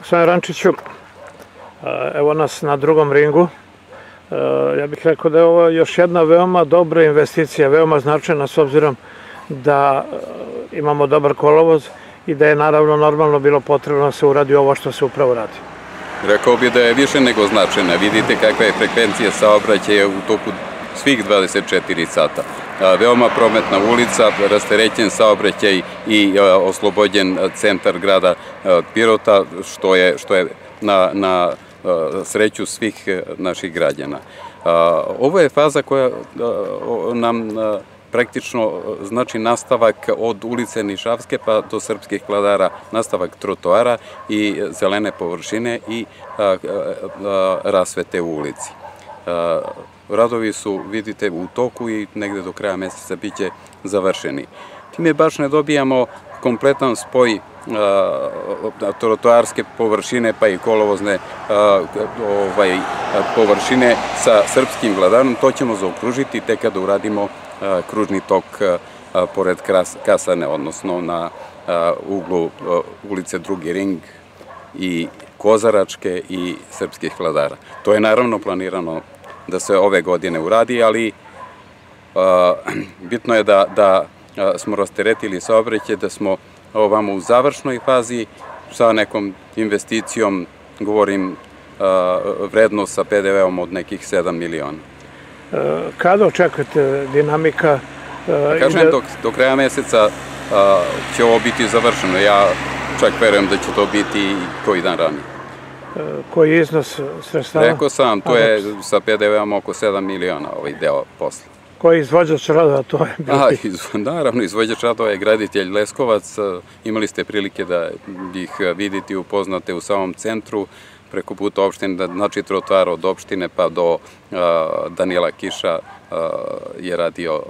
Gospodine Rančiću, evo nas na drugom ringu. Ja bih rekao da je ovo još jedna veoma dobra investicija, veoma značajna s obzirom da imamo dobar kolovoz i da je naravno normalno bilo potrebno da se uradi ovo što se upravo radi. Rekao bi da je više nego značajna. Vidite kakva je frekvencija saobraćaja u toku svih 24 sata. Veoma prometna ulica, rasterećen saobraćaj i oslobođen centar grada Pirota, što je, što je na, na sreću svih naših građana. Ovo je faza koja nam praktično znači nastavak od ulice Nišavske pa do Srpskih kladara, nastavak trotoara i zelene površine i rasvete u ulici. Radovi su, vidite, u toku i negde do kraja meseca biće završeni. Time baš ne dobijamo kompletan spoj trotoarske površine pa i kolovozne ovaj, površine sa srpskim vladarom, to ćemo zaokružiti tek kada uradimo kružni tok pored Kasane, odnosno na uglu ulice Drugi ring i Kozaračke i Srpskih vladara. To je naravno planirano da se ove godine uradi, ali bitno je da, da smo rasteretili saobraćaj, da smo ovamo u završnoj fazi sa nekom investicijom, govorim vrednost sa PDV-om od nekih 7 miliona. Kada očekujete dinamika? Da kažem, dok, do kraja meseca će ovo biti završeno. Ja čak verujem da će to biti koji dan ranije. Koji iznos sredstava? Rekao sam, to je sa PDV-om oko 7 miliona ovaj deo posla. Koji izvođač radova to je? A, iz, naravno, izvođač radova je graditelj Leskovac. Imali ste prilike da ih vidite i upoznate u samom centru preko puta opštine, znači trotoar od opštine pa do Danila Kiša je radio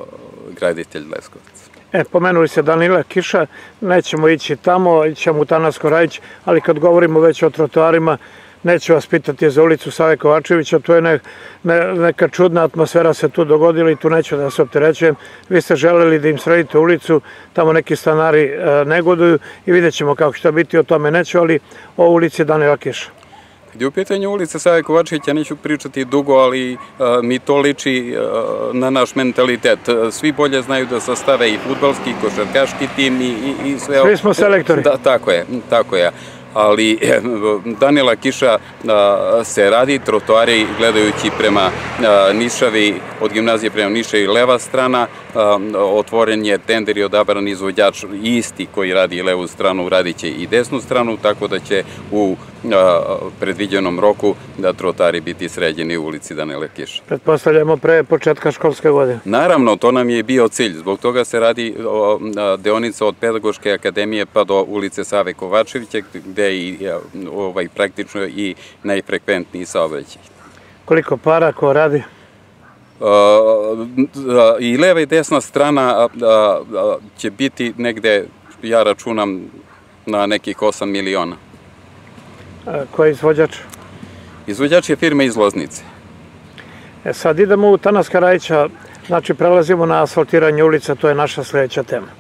graditelj Leskovac. E, pomenuli se Danila Kiša, nećemo ići tamo, ićemo u Tanasko Rajić, ali kad govorimo već o trotoarima, neću vas pitati za ulicu Save Kovačevića, to je ne, ne, neka čudna atmosfera se tu dogodila i tu neću da se opterećujem. Vi ste želeli da im sredite ulicu, tamo neki stanari e, negoduju i vidjet ćemo kako će to biti, o tome neću, ali o ulici Danila Kiša. Kad je u pitanju ulica Save Kovačevića, neću pričati dugo, ali mi to liči na naš mentalitet. Svi bolje znaju da sastave i futbalski, i košarkaški tim i, i, i sve... Svi smo selektori. Da, tako je, tako je ali Danila Kiša se radi, trotoari gledajući prema Nišavi, od gimnazije prema Nišavi leva strana, otvoren je tender i odabran izvođač isti koji radi levu stranu, radit će i desnu stranu, tako da će u predviđenom roku da trotari biti sređeni u ulici Danile Kiša. Pretpostavljamo pre početka školske godine. Naravno, to nam je bio cilj. Zbog toga se radi deonica od Pedagoške akademije pa do ulice Save Kovačevića, gde je i, ovaj, praktično i najfrekventniji saobraćaj. Koliko para, ko radi? I leva i desna strana će biti negde, ja računam, na nekih 8 miliona. Ko je izvođač? Izvođač je firma iz Loznice. E sad idemo u Tanas Karajića, znači prelazimo na asfaltiranje ulica, to je naša sledeća tema.